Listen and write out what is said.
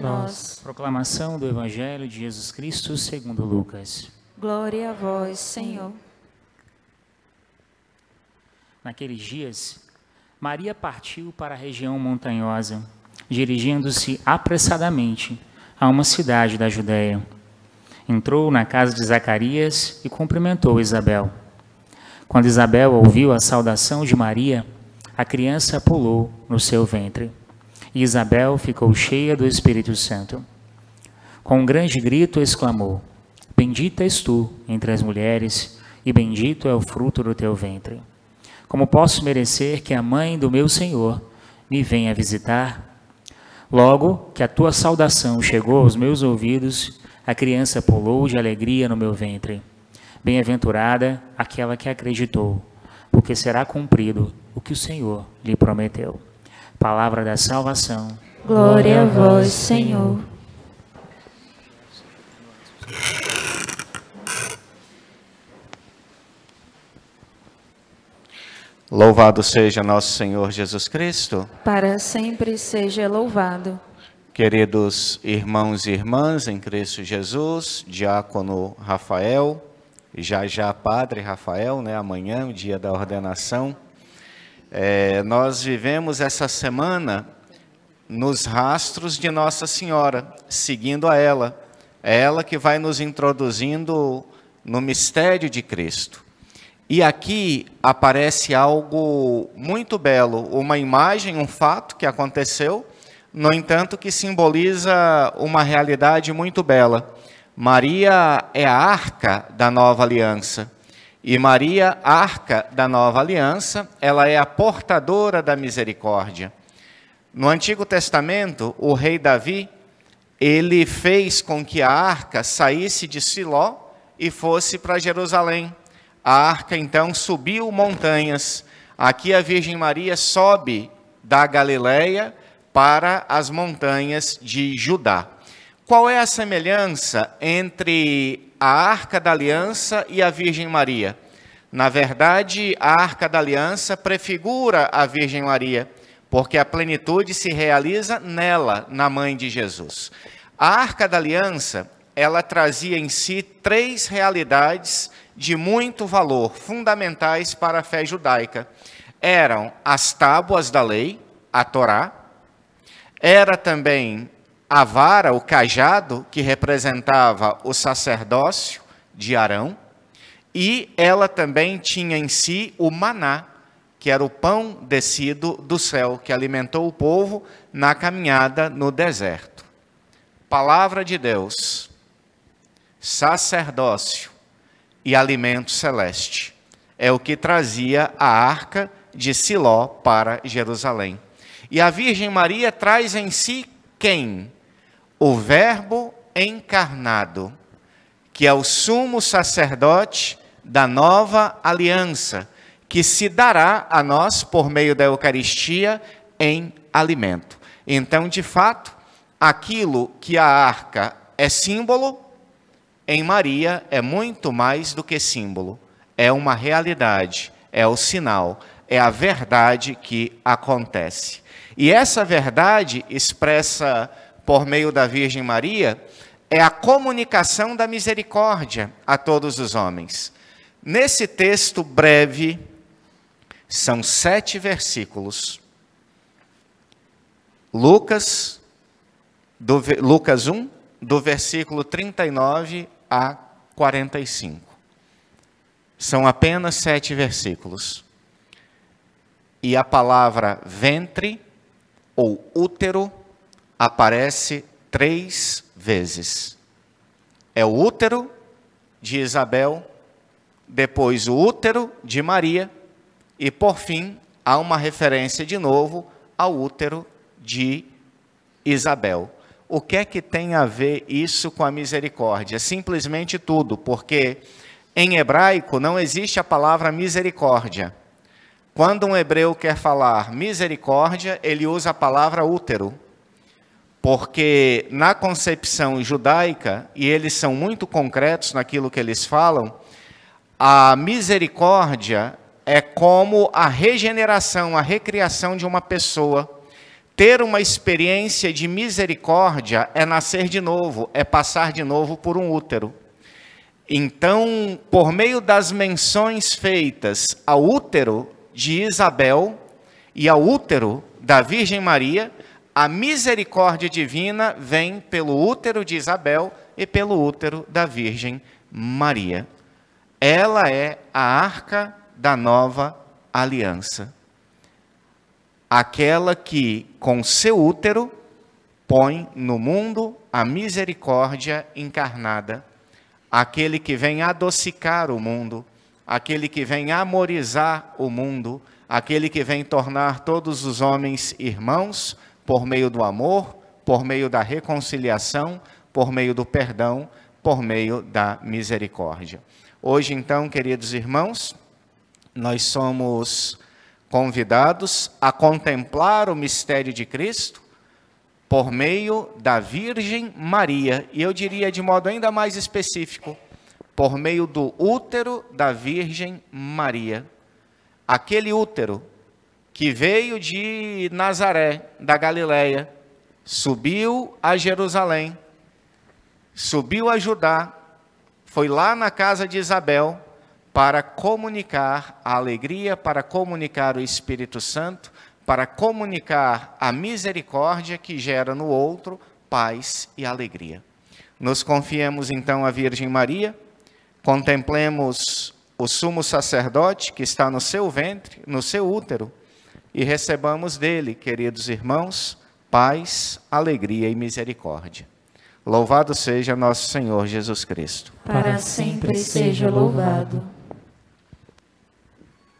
de nós. Proclamação do Evangelho de Jesus Cristo segundo Lucas. Glória a vós, Senhor. Naqueles dias, Maria partiu para a região montanhosa, dirigindo-se apressadamente a uma cidade da Judéia. Entrou na casa de Zacarias e cumprimentou Isabel. Quando Isabel ouviu a saudação de Maria, a criança pulou no seu ventre. E Isabel ficou cheia do Espírito Santo. Com um grande grito exclamou: Bendita és tu entre as mulheres, e bendito é o fruto do teu ventre. Como posso merecer que a mãe do meu Senhor me venha visitar? Logo que a tua saudação chegou aos meus ouvidos, a criança pulou de alegria no meu ventre. Bem-aventurada aquela que acreditou, porque será cumprido o que o Senhor lhe prometeu. Palavra da salvação. Glória a vós, Senhor. Louvado seja nosso Senhor Jesus Cristo. Para sempre seja louvado. Queridos irmãos e irmãs em Cristo Jesus, diácono Rafael, já já padre Rafael, né? Amanhã, o dia da ordenação. É, nós vivemos essa semana nos rastros de Nossa Senhora, seguindo a ela. É ela que vai nos introduzindo no mistério de Cristo. E aqui aparece algo muito belo, uma imagem, um fato que aconteceu, no entanto, que simboliza uma realidade muito bela. Maria é a arca da nova aliança. E Maria, arca da nova aliança, ela é a portadora da misericórdia. No Antigo Testamento, o rei Davi, ele fez com que a arca saísse de Siló e fosse para Jerusalém. A arca então subiu montanhas. Aqui a Virgem Maria sobe da Galileia para as montanhas de Judá. Qual é a semelhança entre a Arca da Aliança e a Virgem Maria? Na verdade, a Arca da Aliança prefigura a Virgem Maria, porque a plenitude se realiza nela, na mãe de Jesus. A Arca da Aliança, ela trazia em si três realidades de muito valor, fundamentais para a fé judaica. Eram as tábuas da lei, a Torá, era também a vara, o cajado, que representava o sacerdócio de Arão, e ela também tinha em si o maná, que era o pão descido do céu, que alimentou o povo na caminhada no deserto. Palavra de Deus, sacerdócio, e alimento celeste. É o que trazia a arca de Siló para Jerusalém. E a Virgem Maria traz em si quem? O Verbo encarnado, que é o sumo sacerdote da nova aliança, que se dará a nós por meio da Eucaristia em alimento. Então, de fato, aquilo que a arca é símbolo, em Maria é muito mais do que símbolo, é uma realidade, é o sinal, é a verdade que acontece. E essa verdade, expressa por meio da Virgem Maria, é a comunicação da misericórdia a todos os homens. Nesse texto breve, são sete versículos. Lucas, do, Lucas 1, do versículo 39 a 45. São apenas sete versículos. E a palavra ventre ou útero aparece três vezes. É o útero de Isabel, depois o útero de Maria, e por fim há uma referência de novo ao útero de Isabel o que é que tem a ver isso com a misericórdia? Simplesmente tudo, porque em hebraico não existe a palavra misericórdia. Quando um hebreu quer falar misericórdia, ele usa a palavra útero. Porque na concepção judaica, e eles são muito concretos naquilo que eles falam, a misericórdia é como a regeneração, a recriação de uma pessoa ter uma experiência de misericórdia é nascer de novo, é passar de novo por um útero. Então, por meio das menções feitas ao útero de Isabel e ao útero da Virgem Maria, a misericórdia divina vem pelo útero de Isabel e pelo útero da Virgem Maria. Ela é a arca da nova aliança. Aquela que, com seu útero, põe no mundo a misericórdia encarnada. Aquele que vem adocicar o mundo, aquele que vem amorizar o mundo, aquele que vem tornar todos os homens irmãos por meio do amor, por meio da reconciliação, por meio do perdão, por meio da misericórdia. Hoje, então, queridos irmãos, nós somos convidados a contemplar o mistério de Cristo por meio da Virgem Maria, e eu diria de modo ainda mais específico, por meio do útero da Virgem Maria. Aquele útero que veio de Nazaré, da Galileia, subiu a Jerusalém, subiu a Judá, foi lá na casa de Isabel para comunicar a alegria, para comunicar o Espírito Santo, para comunicar a misericórdia que gera no outro paz e alegria. Nos confiemos então à Virgem Maria, contemplemos o sumo sacerdote que está no seu ventre, no seu útero, e recebamos dele, queridos irmãos, paz, alegria e misericórdia. Louvado seja nosso Senhor Jesus Cristo. Para sempre seja louvado.